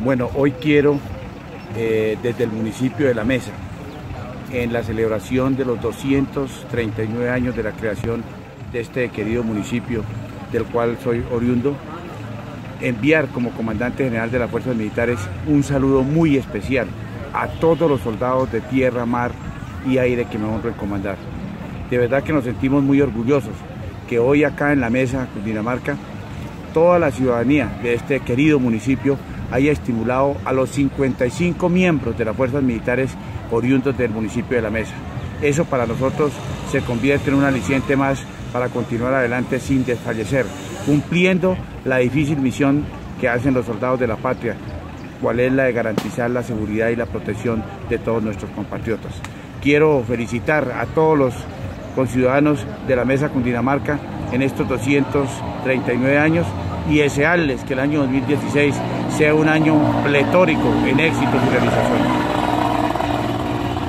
Bueno, hoy quiero, eh, desde el municipio de La Mesa, en la celebración de los 239 años de la creación de este querido municipio, del cual soy oriundo, enviar como comandante general de las Fuerzas Militares un saludo muy especial a todos los soldados de tierra, mar y aire que me honro en comandar. De verdad que nos sentimos muy orgullosos que hoy acá en la mesa, Cundinamarca, toda la ciudadanía de este querido municipio haya estimulado a los 55 miembros de las fuerzas militares oriundos del municipio de La Mesa. Eso para nosotros se convierte en un aliciente más para continuar adelante sin desfallecer, cumpliendo la difícil misión que hacen los soldados de la patria, cual es la de garantizar la seguridad y la protección de todos nuestros compatriotas. Quiero felicitar a todos los conciudadanos de la Mesa Cundinamarca en estos 239 años y desearles que el año 2016 sea un año pletórico en éxitos y realizaciones.